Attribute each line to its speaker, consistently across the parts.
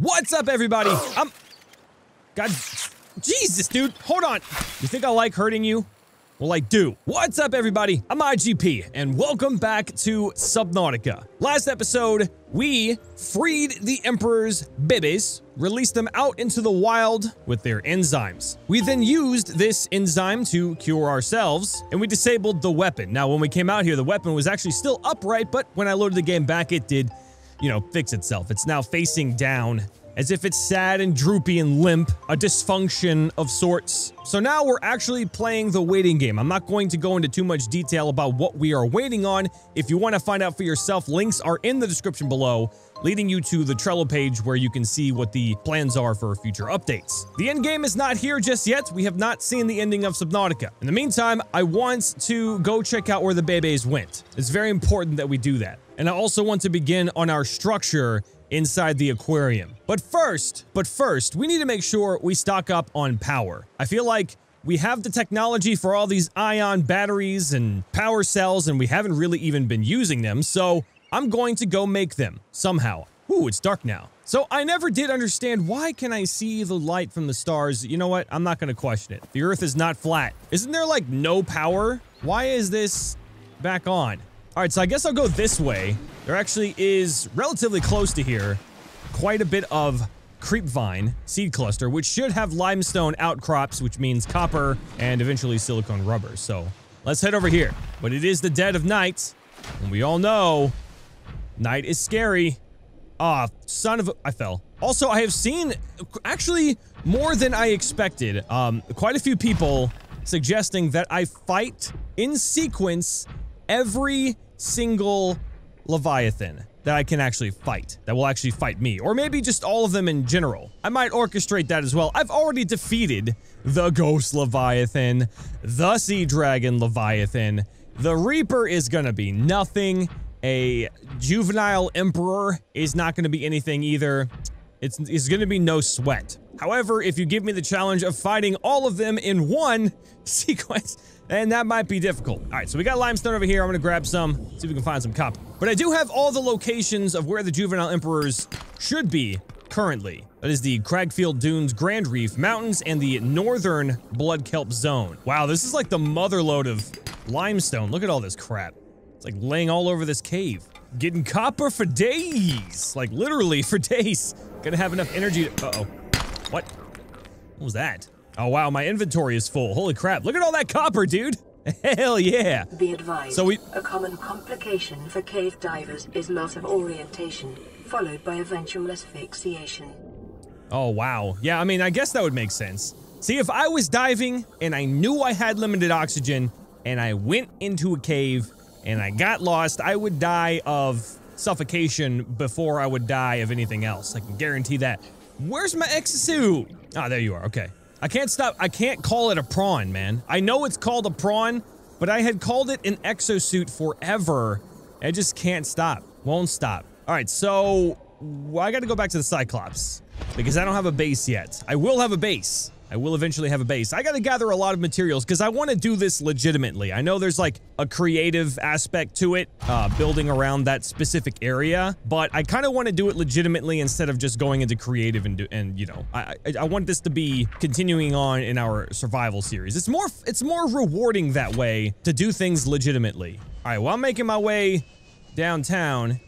Speaker 1: What's up, everybody? I'm. God. Jesus, dude. Hold on. You think I like hurting you? Well, I do. What's up, everybody? I'm IGP, and welcome back to Subnautica. Last episode, we freed the Emperor's bebes, released them out into the wild with their enzymes. We then used this enzyme to cure ourselves, and we disabled the weapon. Now, when we came out here, the weapon was actually still upright, but when I loaded the game back, it did you know, fix itself. It's now facing down as if it's sad and droopy and limp, a dysfunction of sorts. So now we're actually playing the waiting game. I'm not going to go into too much detail about what we are waiting on. If you want to find out for yourself, links are in the description below, leading you to the Trello page where you can see what the plans are for future updates. The end game is not here just yet. We have not seen the ending of Subnautica. In the meantime, I want to go check out where the bebes went. It's very important that we do that. And I also want to begin on our structure inside the aquarium. But first, but first, we need to make sure we stock up on power. I feel like we have the technology for all these ion batteries and power cells, and we haven't really even been using them, so I'm going to go make them somehow. Ooh, it's dark now. So I never did understand why can I see the light from the stars? You know what? I'm not going to question it. The earth is not flat. Isn't there like no power? Why is this back on? All right, so I guess I'll go this way. There actually is relatively close to here quite a bit of creepvine seed cluster, which should have limestone outcrops, which means copper and eventually silicone rubber. So let's head over here. But it is the dead of night, and we all know night is scary. Ah, oh, son of a- I fell. Also, I have seen actually more than I expected. Um, quite a few people suggesting that I fight in sequence every single Leviathan that I can actually fight, that will actually fight me, or maybe just all of them in general. I might orchestrate that as well. I've already defeated the Ghost Leviathan, the Sea Dragon Leviathan. The Reaper is gonna be nothing. A Juvenile Emperor is not gonna be anything either. It's, it's gonna be no sweat. However, if you give me the challenge of fighting all of them in one sequence, and that might be difficult. All right, so we got limestone over here. I'm gonna grab some, see if we can find some copper. But I do have all the locations of where the juvenile emperors should be currently. That is the Cragfield Dunes, Grand Reef Mountains, and the Northern Blood Kelp Zone. Wow, this is like the motherload of limestone. Look at all this crap. It's like laying all over this cave. Getting copper for days. Like literally for days. Gonna have enough energy to- uh-oh. What? What was that? Oh wow, my inventory is full. Holy crap, look at all that copper, dude! Hell yeah!
Speaker 2: Be advised,
Speaker 1: so we
Speaker 2: a common complication for cave divers is loss of orientation, followed by eventual asphyxiation.
Speaker 1: Oh wow. Yeah, I mean, I guess that would make sense. See, if I was diving and I knew I had limited oxygen and I went into a cave and I got lost, I would die of suffocation before I would die of anything else. I can guarantee that. Where's my exosuit? Ah, oh, there you are. Okay. I can't stop. I can't call it a prawn, man. I know it's called a prawn, but I had called it an exosuit forever. I just can't stop. Won't stop. All right, so I got to go back to the Cyclops because I don't have a base yet. I will have a base. I will eventually have a base. I gotta gather a lot of materials because I want to do this legitimately. I know there's like a creative aspect to it, uh, building around that specific area, but I kind of want to do it legitimately instead of just going into creative and do, and you know, I, I, I want this to be continuing on in our survival series. It's more it's more rewarding that way to do things legitimately. All right, well I'm making my way downtown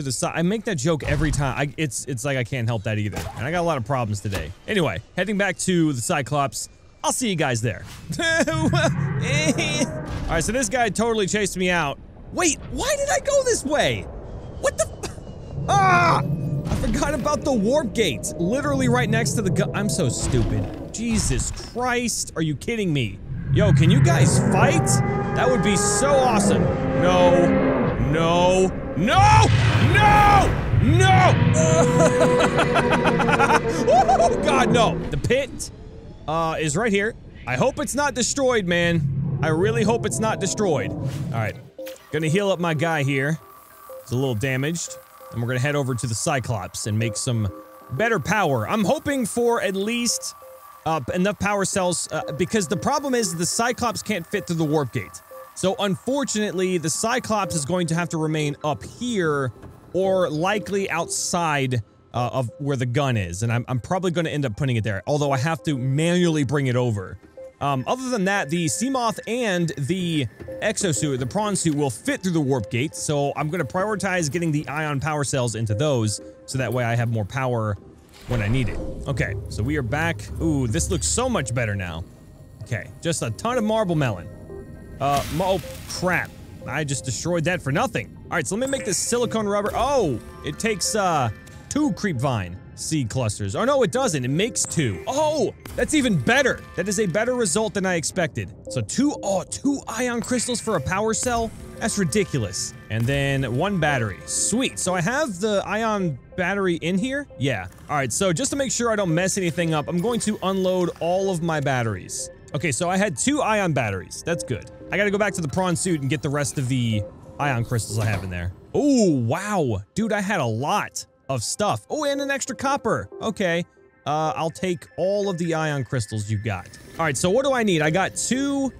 Speaker 1: to the side. I make that joke every time. I, it's it's like I can't help that either. And I got a lot of problems today. Anyway, heading back to the Cyclops. I'll see you guys there. All right, so this guy totally chased me out. Wait, why did I go this way? What the? Ah! I forgot about the warp gate. Literally right next to the. I'm so stupid. Jesus Christ. Are you kidding me? Yo, can you guys fight? That would be so awesome. No. No. No! No! No! oh, God, no. The pit uh, is right here. I hope it's not destroyed, man. I really hope it's not destroyed. All right. Gonna heal up my guy here. It's a little damaged. And we're gonna head over to the Cyclops and make some better power. I'm hoping for at least uh, enough power cells uh, because the problem is the Cyclops can't fit through the warp gate. So unfortunately, the Cyclops is going to have to remain up here or likely outside uh, of where the gun is, and I'm, I'm probably going to end up putting it there, although I have to manually bring it over. Um, other than that, the Seamoth and the exosuit, the prawn suit, will fit through the warp gate, so I'm going to prioritize getting the ion power cells into those, so that way I have more power when I need it. Okay, so we are back. Ooh, this looks so much better now. Okay, just a ton of marble melon. Uh, oh, crap. I just destroyed that for nothing. All right, so let me make this silicone rubber. Oh, it takes, uh, two creep vine seed clusters. Oh no, it doesn't. It makes two. Oh, that's even better. That is a better result than I expected. So two, oh, two ion crystals for a power cell? That's ridiculous. And then one battery. Sweet. So I have the ion battery in here? Yeah. All right, so just to make sure I don't mess anything up, I'm going to unload all of my batteries. Okay, so I had two ion batteries. That's good. I gotta go back to the prawn suit and get the rest of the ion crystals I have in there. Oh, wow. Dude, I had a lot of stuff. Oh, and an extra copper. Okay. Uh, I'll take all of the ion crystals you got. All right, so what do I need? I got two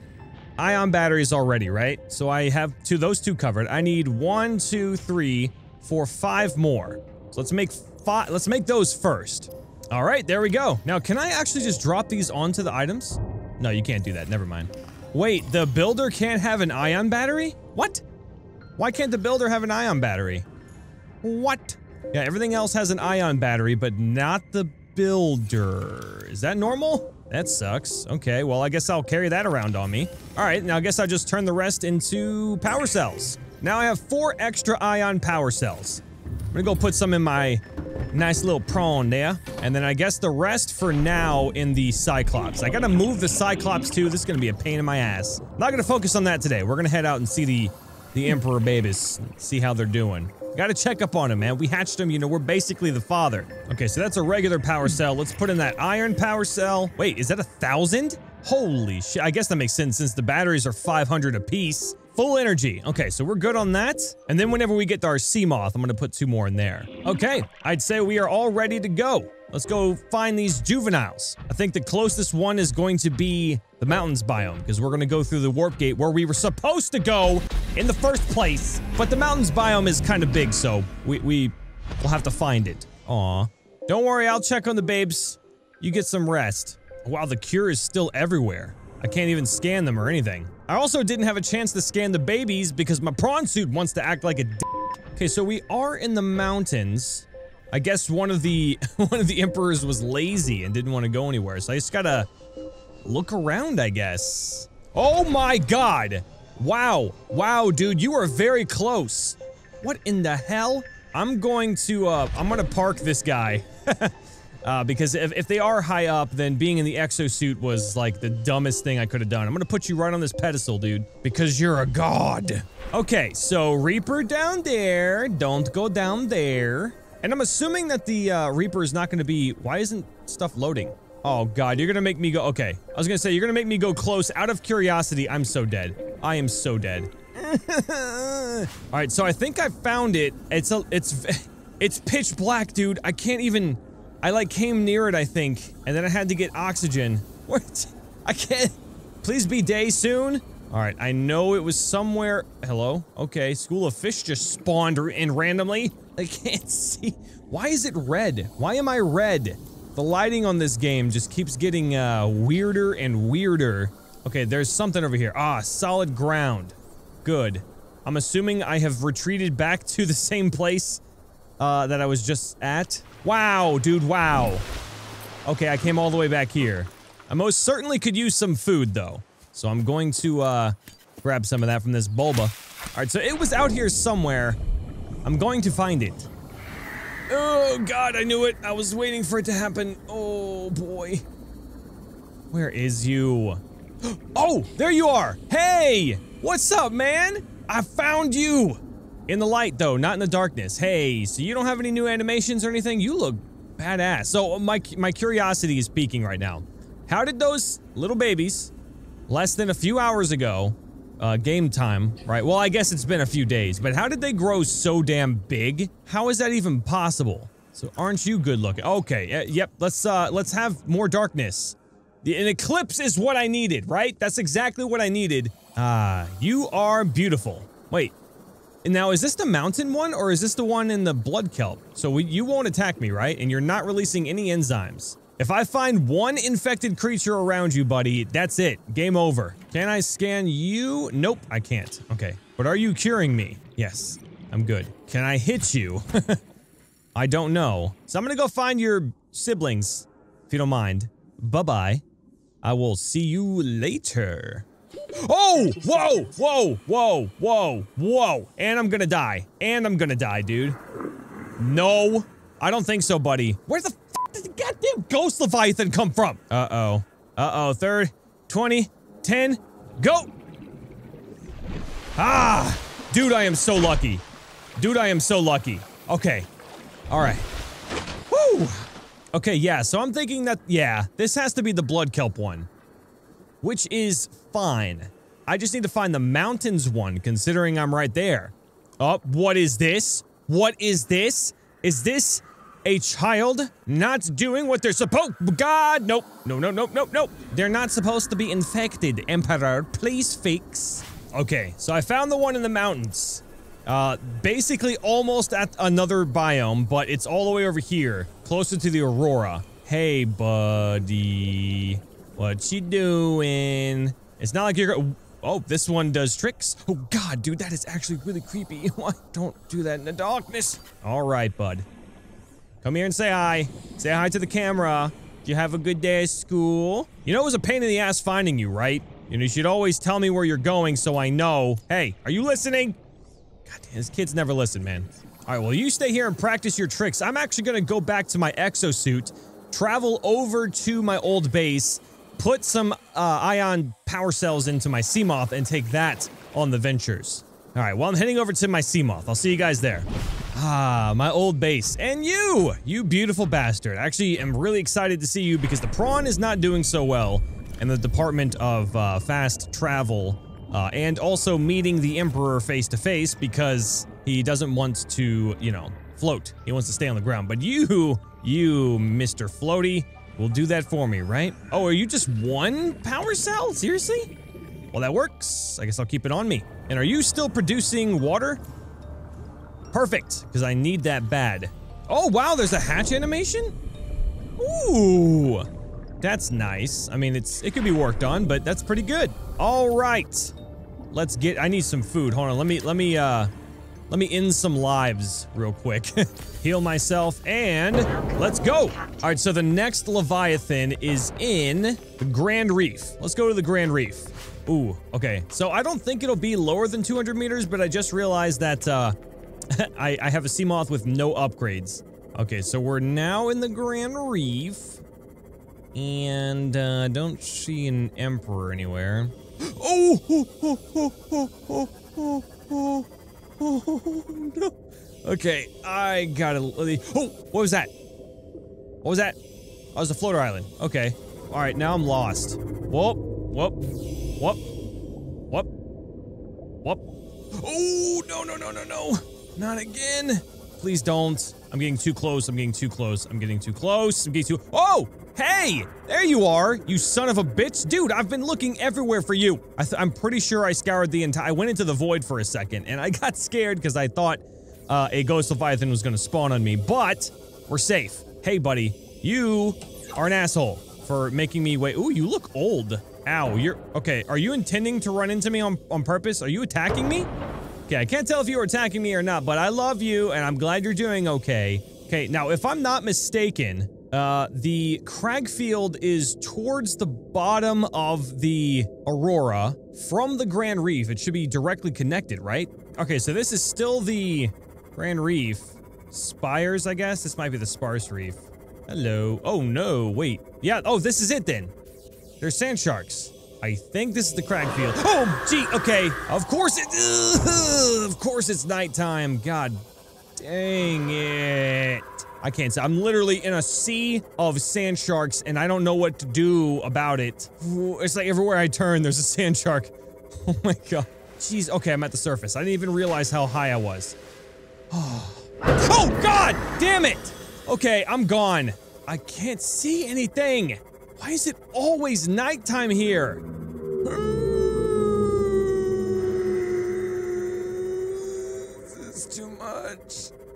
Speaker 1: ion batteries already, right? So I have two, those two covered. I need one, two, three, four, five more. So let's make five, let's make those first. All right, there we go. Now, can I actually just drop these onto the items? No, you can't do that. Never mind. Wait, the builder can't have an ion battery? What? Why can't the builder have an ion battery? What? Yeah, everything else has an ion battery, but not the builder. Is that normal? That sucks. Okay, well, I guess I'll carry that around on me. All right, now I guess I'll just turn the rest into power cells. Now I have four extra ion power cells. I'm gonna go put some in my nice little prawn there. And then I guess the rest for now in the Cyclops. I gotta move the Cyclops too. This is gonna be a pain in my ass. not gonna focus on that today. We're gonna head out and see the, the Emperor babies. See how they're doing. Gotta check up on him, man. We hatched him, you know, we're basically the father. Okay, so that's a regular power cell. Let's put in that ion power cell. Wait, is that a thousand? Holy shit. I guess that makes sense since the batteries are 500 apiece. Full energy. Okay, so we're good on that. And then whenever we get to our Seamoth, I'm gonna put two more in there. Okay, I'd say we are all ready to go. Let's go find these juveniles. I think the closest one is going to be the mountains biome because we're to go through the warp gate where we were supposed to go in the first place. But the mountains biome is kind of big, so we, we will have to find it. Aw. Don't worry, I'll check on the babes. You get some rest. Wow, the cure is still everywhere. I can't even scan them or anything. I also didn't have a chance to scan the babies because my prawn suit wants to act like a Okay, so we are in the mountains. I guess one of the one of the emperors was lazy and didn't want to go anywhere. So I just gotta look around, I guess. Oh my god! Wow. Wow, dude, you are very close. What in the hell? I'm going to, uh, I'm gonna park this guy. uh, because if, if they are high up, then being in the exosuit was, like, the dumbest thing I could have done. I'm gonna put you right on this pedestal, dude. Because you're a god. Okay, so Reaper down there. Don't go down there. And I'm assuming that the, uh, Reaper is not gonna be- why isn't stuff loading? Oh god, you're gonna make me go- okay. I was gonna say, you're gonna make me go close. Out of curiosity, I'm so dead. I am so dead. Alright, so I think I found it. It's a- it's- it's pitch black, dude. I can't even- I like came near it, I think, and then I had to get oxygen. What? I can't- Please be day soon? Alright, I know it was somewhere- Hello? Okay, School of Fish just spawned in randomly. I can't see- Why is it red? Why am I red? The lighting on this game just keeps getting uh, weirder and weirder. Okay, there's something over here. Ah, solid ground. Good. I'm assuming I have retreated back to the same place uh, that I was just at. Wow, dude, wow. Okay, I came all the way back here. I most certainly could use some food, though. So I'm going to uh, grab some of that from this bulba. All right, so it was out here somewhere. I'm going to find it. Oh god, I knew it. I was waiting for it to happen. Oh boy. Where is you? Oh, there you are. Hey, what's up, man? I found you. In the light though, not in the darkness. Hey, so you don't have any new animations or anything? You look badass. So my my curiosity is peaking right now. How did those little babies less than a few hours ago uh, game time, right? Well, I guess it's been a few days, but how did they grow so damn big? How is that even possible? So aren't you good looking? Okay, yep, let's, uh, let's have more darkness. An eclipse is what I needed, right? That's exactly what I needed. Ah, you are beautiful. Wait, now, is this the mountain one or is this the one in the blood kelp? So we, you won't attack me, right? And you're not releasing any enzymes. If I find one infected creature around you, buddy, that's it. Game over. Can I scan you? Nope, I can't. Okay. But are you curing me? Yes, I'm good. Can I hit you? I don't know. So I'm gonna go find your siblings, if you don't mind. Bye-bye. I will see you later. Oh! Whoa! Whoa! Whoa! Whoa! Whoa! And I'm gonna die. And I'm gonna die, dude. No. I don't think so, buddy. Where the f did the goddamn ghost leviathan come from? Uh-oh. Uh-oh. Third. 20. 10. Go! Ah! Dude, I am so lucky. Dude, I am so lucky. Okay. Alright. Woo! Okay, yeah, so I'm thinking that, yeah, this has to be the blood kelp one. Which is fine. I just need to find the mountains one, considering I'm right there. Oh, what is this? What is this? Is this a child not doing what they're supposed- God, nope. No, no, no, no, no. They're not supposed to be infected, Emperor. Please fix. Okay, so I found the one in the mountains. Uh, basically almost at another biome, but it's all the way over here, closer to the Aurora. Hey, buddy. What you doing? It's not like you're Oh, this one does tricks. Oh god, dude, that is actually really creepy. Why don't do that in the darkness? All right, bud. Come here and say hi. Say hi to the camera. Did you have a good day at school? You know it was a pain in the ass finding you, right? You know, you should always tell me where you're going so I know. Hey, are you listening? God damn, this kid's never listen, man. All right, well, you stay here and practice your tricks. I'm actually gonna go back to my exosuit, travel over to my old base, put some uh, ion power cells into my Seamoth, and take that on the ventures. All right, well, I'm heading over to my Seamoth. I'll see you guys there. Ah, my old base. And you, you beautiful bastard. Actually, am really excited to see you because the prawn is not doing so well in the Department of uh, Fast Travel uh, and also meeting the Emperor face to face because he doesn't want to, you know, float. He wants to stay on the ground. But you, you, Mr. Floaty, will do that for me, right? Oh, are you just one power cell? Seriously? Well, that works. I guess I'll keep it on me. And are you still producing water? Perfect, because I need that bad. Oh, wow, there's a hatch animation? Ooh, that's nice. I mean, it's it could be worked on, but that's pretty good. All right, let's get, I need some food. Hold on, let me, let me, uh, let me end some lives real quick. Heal myself, and let's go. All right, so the next Leviathan is in the Grand Reef. Let's go to the Grand Reef. Ooh, okay. So I don't think it'll be lower than 200 meters, but I just realized that, uh, I, I have a Seamoth with no upgrades. Okay, so we're now in the Grand Reef. And, uh, don't see an Emperor anywhere. Oh! oh, oh, oh, oh, oh, oh, oh, no. Okay, I gotta. Oh, what was that? What was that? Oh, was a floater island. Okay. All right, now I'm lost. Whoop, whoop, whoop, whoop, whoop. Oh, no, no, no, no, no. Not again. Please don't. I'm getting too close. I'm getting too close. I'm getting too close. I'm getting too. Oh! Hey! There you are, you son of a bitch. Dude, I've been looking everywhere for you. I am pretty sure I scoured the entire- I went into the void for a second, and I got scared because I thought uh, a ghost leviathan was gonna spawn on me, but we're safe. Hey, buddy, you are an asshole for making me wait. Ooh, you look old. Ow, you're- okay, are you intending to run into me on, on purpose? Are you attacking me? Okay, I can't tell if you were attacking me or not, but I love you, and I'm glad you're doing okay. Okay, now, if I'm not mistaken, uh, the Cragfield is towards the bottom of the Aurora from the Grand Reef. It should be directly connected, right? Okay, so this is still the Grand Reef. Spires, I guess? This might be the Sparse Reef. Hello. Oh, no, wait. Yeah, oh, this is it then. There's sand sharks. I think this is the Cragfield. Oh, gee, okay. Of course it- ugh, Of course it's nighttime. God dang it. I can't say. I'm literally in a sea of sand sharks and I don't know what to do about it. It's like everywhere I turn, there's a sand shark. Oh my god. Jeez, okay, I'm at the surface. I didn't even realize how high I was. Oh god, damn it. Okay, I'm gone. I can't see anything. Why is it always nighttime here?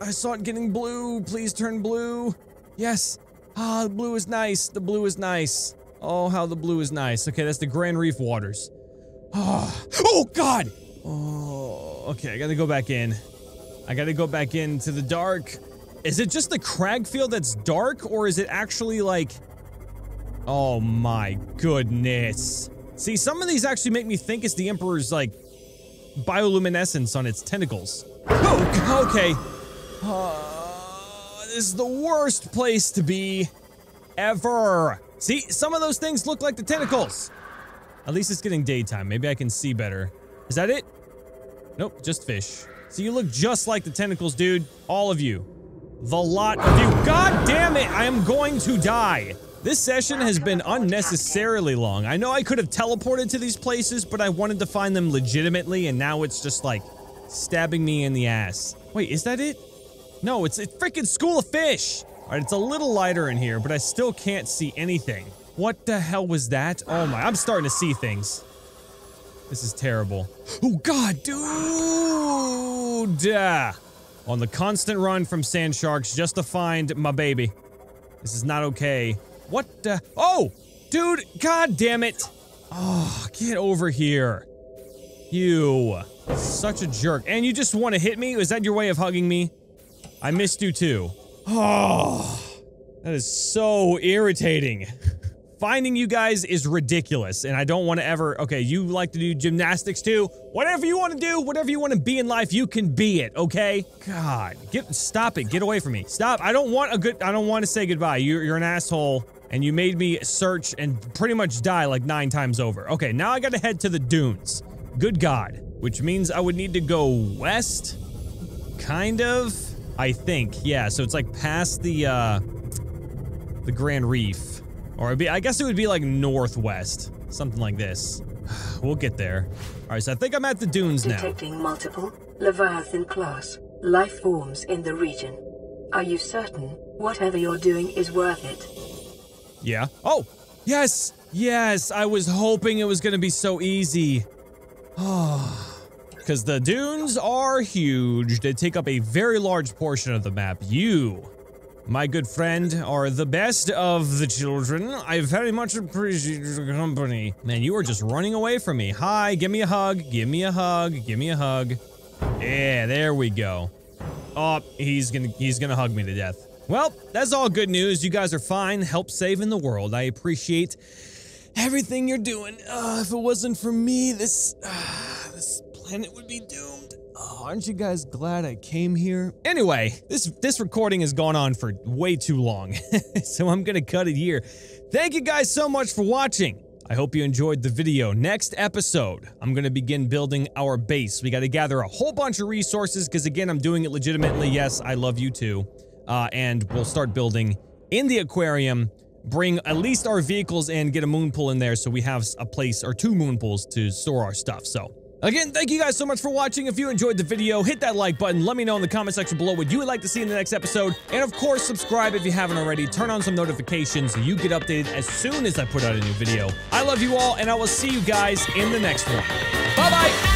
Speaker 1: I saw it getting blue. Please turn blue. Yes. Ah, the blue is nice. The blue is nice. Oh, how the blue is nice. Okay, that's the Grand Reef waters. Oh, oh God. Oh, okay. I gotta go back in. I gotta go back into the dark. Is it just the crag field that's dark, or is it actually like... Oh my goodness. See, some of these actually make me think it's the Emperor's, like, bioluminescence on its tentacles. Oh, okay. Uh, this is the worst place to be ever. See, some of those things look like the tentacles. At least it's getting daytime. Maybe I can see better. Is that it? Nope, just fish. So you look just like the tentacles, dude. All of you. The lot of you. God damn it, I am going to die. This session has been unnecessarily long. I know I could have teleported to these places, but I wanted to find them legitimately, and now it's just like stabbing me in the ass. Wait, is that it? No, it's a freaking school of fish. All right, it's a little lighter in here, but I still can't see anything. What the hell was that? Oh my, I'm starting to see things. This is terrible. Oh god, dude! Ah. On the constant run from sand sharks just to find my baby. This is not okay. What the? Oh! Dude, god damn it! Oh, get over here. You. Such a jerk. And you just want to hit me? Is that your way of hugging me? I missed you too. Oh, that is so irritating. Finding you guys is ridiculous, and I don't want to ever- okay, you like to do gymnastics too? Whatever you want to do, whatever you want to be in life, you can be it, okay? God, get- stop it, get away from me. Stop, I don't want a good- I don't want to say goodbye. You're, you're an asshole, and you made me search and pretty much die like nine times over. Okay, now I gotta head to the dunes. Good God. Which means I would need to go west? Kind of? I think, yeah, so it's like past the, uh, the Grand Reef. Or it'd be, I guess it would be like northwest. Something like this. we'll get there. Alright, so I think I'm at the dunes now.
Speaker 2: Detecting multiple Leviathan class life forms in the region. Are you certain whatever you're doing is worth it?
Speaker 1: Yeah. Oh! Yes! Yes! I was hoping it was gonna be so easy. Oh. Because the dunes are huge. They take up a very large portion of the map. You my good friend, are the best of the children. I very much appreciate your company. Man, you are just running away from me. Hi, give me a hug, give me a hug, give me a hug. Yeah, there we go. Oh, he's gonna he's gonna hug me to death. Well, that's all good news. You guys are fine. Help saving the world. I appreciate everything you're doing. Uh, if it wasn't for me, this uh, this planet would be doomed. Oh, aren't you guys glad I came here? Anyway, this this recording has gone on for way too long, so I'm gonna cut it here. Thank you guys so much for watching. I hope you enjoyed the video. Next episode, I'm gonna begin building our base. We gotta gather a whole bunch of resources, because again, I'm doing it legitimately. Yes, I love you too. Uh, and we'll start building in the aquarium, bring at least our vehicles in, get a moon pool in there so we have a place, or two moon pools to store our stuff, so. Again, thank you guys so much for watching. If you enjoyed the video, hit that like button. Let me know in the comment section below what you would like to see in the next episode. And of course, subscribe if you haven't already. Turn on some notifications so you get updated as soon as I put out a new video. I love you all, and I will see you guys in the next one. Bye-bye!